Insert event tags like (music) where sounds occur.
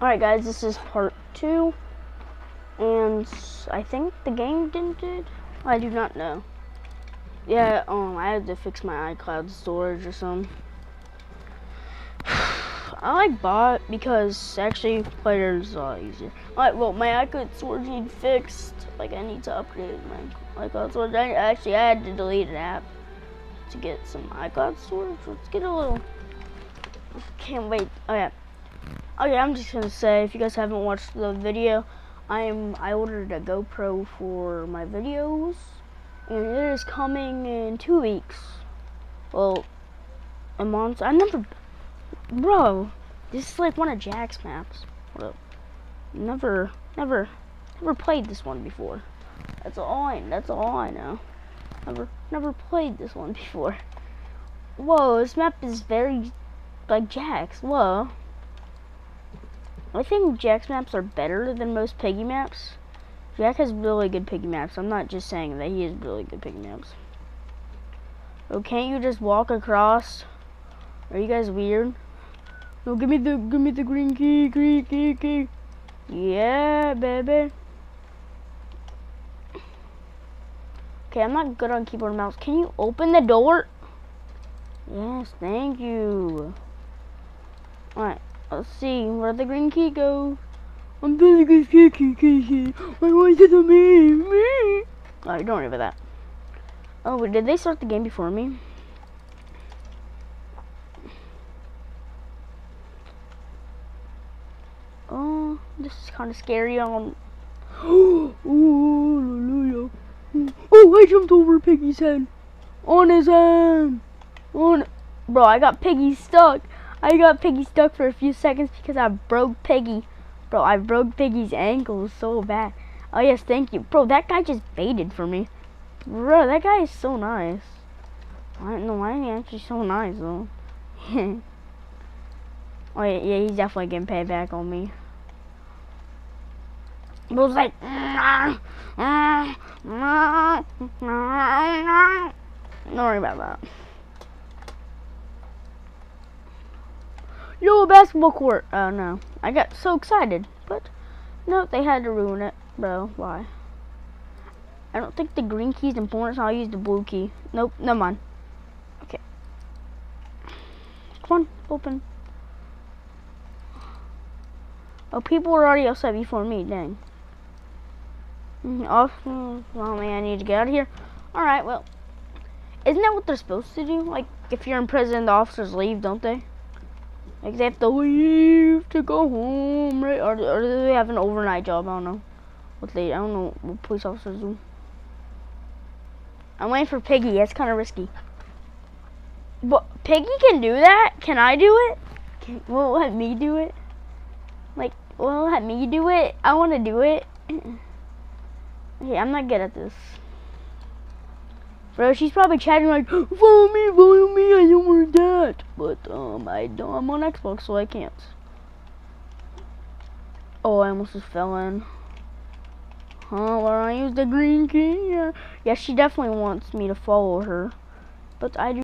Alright guys, this is part two. And I think the game didn't I do not know. Yeah, um, I had to fix my iCloud storage or something. (sighs) I like bot because actually players a lot easier. Alright, well, my iCloud storage need fixed. Like, I need to upgrade my iCloud storage. I, actually, I had to delete an app to get some iCloud storage. Let's get a little... Can't wait. Oh, yeah. Okay, I'm just gonna say, if you guys haven't watched the video, I am I ordered a GoPro for my videos, and it is coming in two weeks. Well, a month. I never, bro. This is like one of Jack's maps. What? Never, never, never played this one before. That's all I. That's all I know. Never, never played this one (laughs) before. Whoa, this map is very like Jack's. Whoa. I think Jack's maps are better than most piggy maps. Jack has really good piggy maps. I'm not just saying that he has really good piggy maps. Oh, can't you just walk across? Are you guys weird? No, give me the give me the green key, green key, key. Yeah, baby. Okay, I'm not good on keyboard and mouse. Can you open the door? Yes, thank you. Alright. Let's see where the green key goes. I'm feeling good key key key key. I want to me me. Alright, don't worry about that. Oh, wait, did they start the game before me? Oh, this is kind of scary. Um. (gasps) On. oh, hallelujah. Oh, I jumped over Piggy's head. On his head. On. Bro, I got Piggy stuck. I got Piggy stuck for a few seconds because I broke Piggy. Bro, I broke Piggy's ankles so bad. Oh, yes, thank you. Bro, that guy just baited for me. Bro, that guy is so nice. I don't know why he actually so nice, though. (laughs) oh, yeah, yeah, he's definitely getting payback on me. Bro's like, (laughs) don't worry about that. Yo, basketball court. Oh, no. I got so excited. But, no, they had to ruin it. Bro, why? I don't think the green key is important, so I'll use the blue key. Nope, never mind. Okay. Come on, open. Oh, people were already outside before me, dang. Mm-hmm, oh, oh man, I need to get out of here. Alright, well. Isn't that what they're supposed to do? Like, if you're in prison, the officers leave, don't they? Like they have to leave to go home, right? Or, or do they have an overnight job? I don't know. What they, I don't know what police officers do. I'm waiting for Piggy. That's kind of risky. But Piggy can do that? Can I do it? Can, will let me do it? Like, will let me do it? I want to do it. (clears throat) okay, I'm not good at this. Bro, she's probably chatting like, (gasps) follow me, follow me, I don't want. But, um, I don't, I'm on Xbox, so I can't. Oh, I almost just fell in. Huh, well, I use the green key? Yeah, she definitely wants me to follow her. But I do